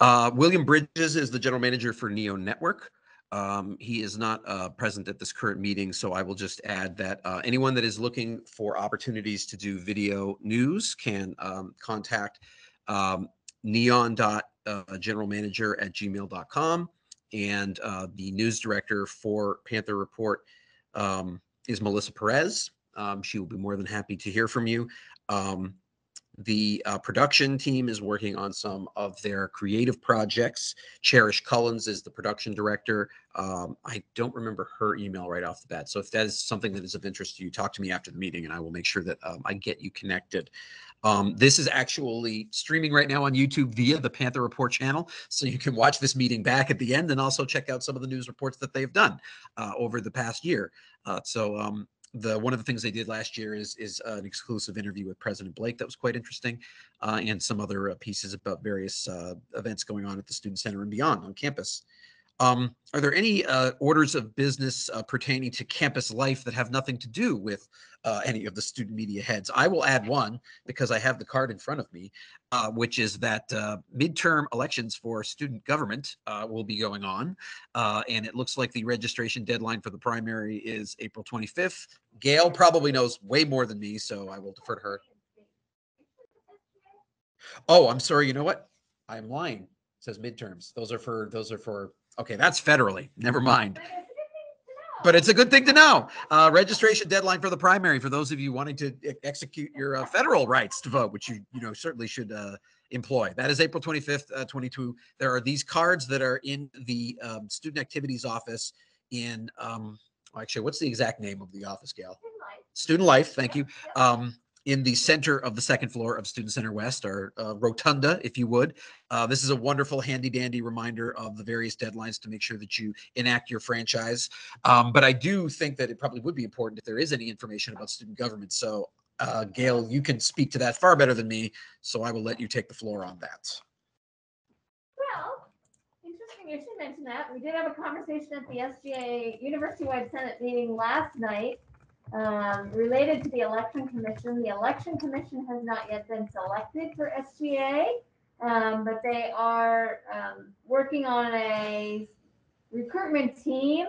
Uh, William Bridges is the general manager for Neon Network. Um, he is not uh, present at this current meeting, so I will just add that uh, anyone that is looking for opportunities to do video news can um, contact um, neon.generalmanager at gmail.com. And uh, the news director for Panther Report um, is Melissa Perez. Um, she will be more than happy to hear from you. Um, the uh, production team is working on some of their creative projects. Cherish Cullens is the production director. Um, I don't remember her email right off the bat. So if that is something that is of interest to you, talk to me after the meeting and I will make sure that um, I get you connected. Um, this is actually streaming right now on YouTube via the Panther Report channel. So you can watch this meeting back at the end and also check out some of the news reports that they've done uh, over the past year. Uh, so um, the one of the things they did last year is is uh, an exclusive interview with President Blake that was quite interesting, uh, and some other uh, pieces about various uh, events going on at the Student Center and beyond on campus. Um, are there any uh, orders of business uh, pertaining to campus life that have nothing to do with uh, any of the student media heads? I will add one because I have the card in front of me, uh, which is that uh, midterm elections for student government uh, will be going on. And it looks like the registration deadline for the primary is April 25th. Gail probably knows way more than me, so I will defer to her. Oh, I'm sorry. You know what? I'm lying. It says midterms. Those are for, those are for, okay, that's federally. Never mind. But it's a good thing to know. Uh, registration deadline for the primary for those of you wanting to execute your uh, federal rights to vote, which you you know certainly should uh, employ. That is April 25th, uh, 22. There are these cards that are in the um, student activities office in um, actually what's the exact name of the office, Gail? Student Life. Thank you. Um, in the center of the second floor of Student Center West, or uh, rotunda, if you would. Uh, this is a wonderful, handy dandy reminder of the various deadlines to make sure that you enact your franchise. Um, but I do think that it probably would be important if there is any information about student government. So, uh, Gail, you can speak to that far better than me. So I will let you take the floor on that. Well, interesting you should mention that. We did have a conversation at the SGA University-wide Senate meeting last night um, related to the election commission. The election commission has not yet been selected for SGA. Um, but they are um, working on a recruitment team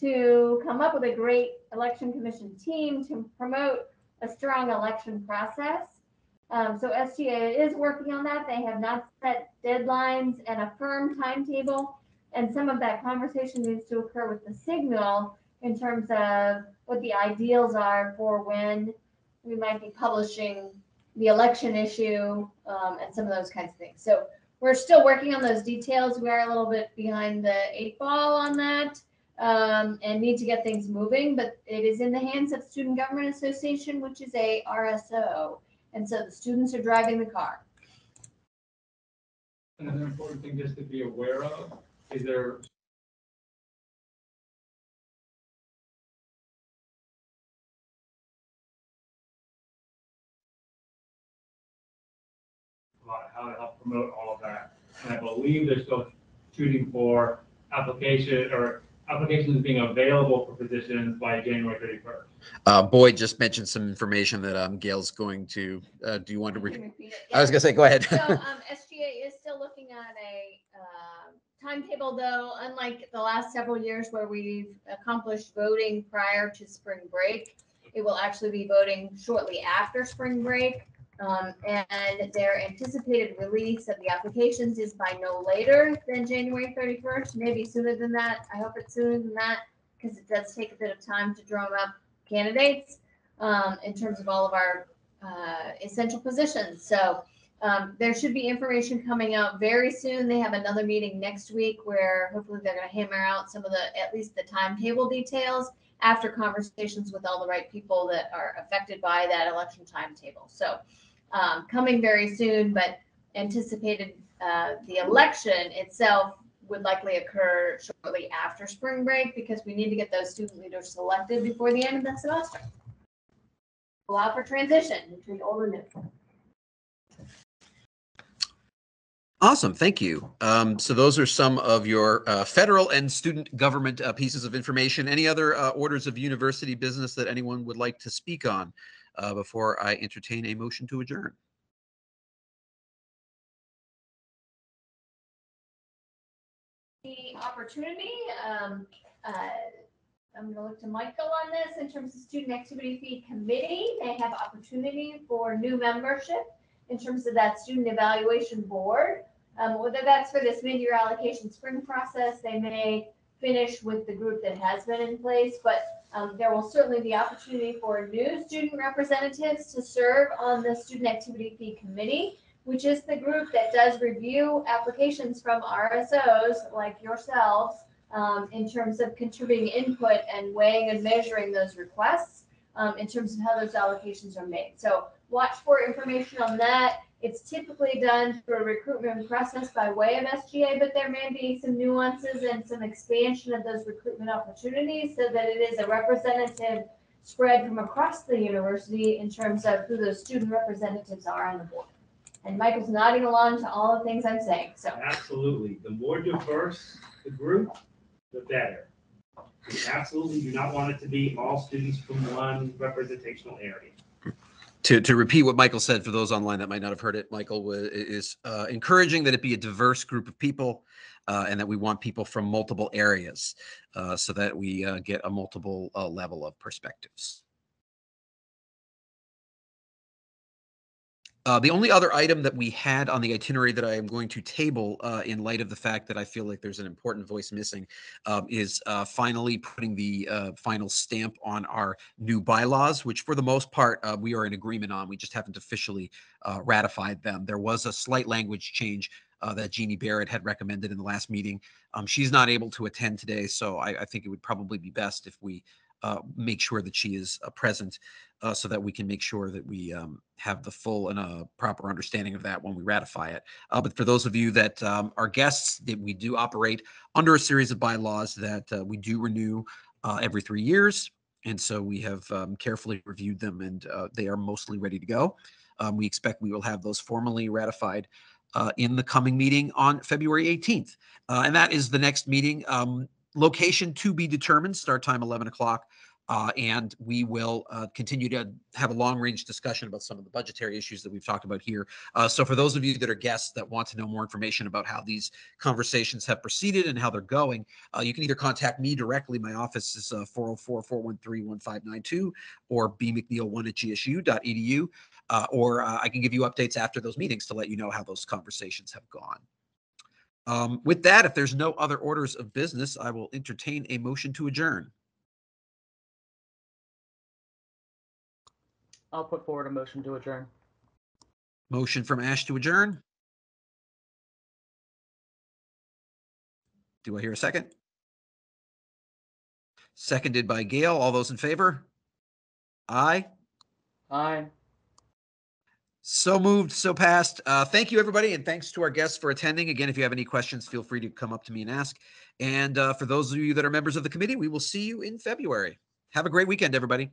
to come up with a great election commission team to promote a strong election process. Um, so SGA is working on that. They have not set deadlines and a firm timetable. And some of that conversation needs to occur with the signal in terms of what the ideals are for when we might be publishing the election issue um, and some of those kinds of things. So we're still working on those details. We are a little bit behind the eight ball on that um, and need to get things moving, but it is in the hands of Student Government Association, which is a RSO. And so the students are driving the car. Another important thing just to be aware of is there how to help promote all of that. And I believe they're still shooting for application or applications being available for positions by January thirty-first. Uh, Boyd just mentioned some information that um, Gail's going to, uh, do you want to, re- can repeat it. I was gonna say, go ahead. So, um, SGA is still looking at a, um, timetable though, unlike the last several years where we've accomplished voting prior to spring break. It will actually be voting shortly after spring break. Um, and their anticipated release of the applications is by no later than January thirty-first, maybe sooner than that. I hope it's sooner than that, because it does take a bit of time to drum up candidates, um, in terms of all of our, uh, essential positions. So, um, there should be information coming out very soon. They have another meeting next week where hopefully they're gonna hammer out some of the, at least the timetable details after conversations with all the right people that are affected by that election timetable. So, um, coming very soon, but anticipated, uh, the election itself would likely occur shortly after spring break because we need to get those student leaders selected before the end of the semester. Allow for transition between old and new. Awesome, thank you. Um, so those are some of your uh, federal and student government uh, pieces of information. Any other uh, orders of university business that anyone would like to speak on uh, before I entertain a motion to adjourn? the opportunity. Um, uh, I'm gonna look to Michael on this in terms of student activity fee committee. They have opportunity for new membership in terms of that student evaluation board. Um, whether that's for this mid-year allocation spring process, they may finish with the group that has been in place, but um, there will certainly be opportunity for new student representatives to serve on the student activity fee committee which is the group that does review applications from RSOs like yourselves um, in terms of contributing input and weighing and measuring those requests um, in terms of how those allocations are made. So watch for information on that. It's typically done through a recruitment process by way of SGA, but there may be some nuances and some expansion of those recruitment opportunities so that it is a representative spread from across the university in terms of who those student representatives are on the board. And Michael's nodding along to all the things I'm saying, so. Absolutely. The more diverse the group, the better. We absolutely do not want it to be all students from one representational area. To, to repeat what Michael said for those online that might not have heard it, Michael is uh, encouraging that it be a diverse group of people uh, and that we want people from multiple areas uh, so that we uh, get a multiple uh, level of perspectives. Uh, the only other item that we had on the itinerary that I am going to table uh, in light of the fact that I feel like there's an important voice missing um, is uh, finally putting the uh, final stamp on our new bylaws, which for the most part uh, we are in agreement on. We just haven't officially uh, ratified them. There was a slight language change uh, that Jeannie Barrett had recommended in the last meeting. Um, she's not able to attend today, so I, I think it would probably be best if we make sure that she is uh, present uh, so that we can make sure that we um, have the full and uh, proper understanding of that when we ratify it. Uh, but for those of you that um, are guests, that we do operate under a series of bylaws that uh, we do renew uh, every three years. And so we have um, carefully reviewed them and uh, they are mostly ready to go. Um, we expect we will have those formally ratified uh, in the coming meeting on February 18th. Uh, and that is the next meeting. Um, location to be determined, start time 11 o'clock. Uh, and we will uh, continue to have a long range discussion about some of the budgetary issues that we've talked about here. Uh, so for those of you that are guests that want to know more information about how these conversations have proceeded and how they're going, uh, you can either contact me directly. My office is uh, 404 413 1592 or bmcneil1 at gsu.edu. Uh, or I can give you updates after those meetings to let you know how those conversations have gone. Um, with that, if there's no other orders of business, I will entertain a motion to adjourn. I'll put forward a motion to adjourn. Motion from Ash to adjourn. Do I hear a second? Seconded by Gail. All those in favor? Aye. Aye. So moved, so passed. Uh, thank you, everybody, and thanks to our guests for attending. Again, if you have any questions, feel free to come up to me and ask. And uh, for those of you that are members of the committee, we will see you in February. Have a great weekend, everybody.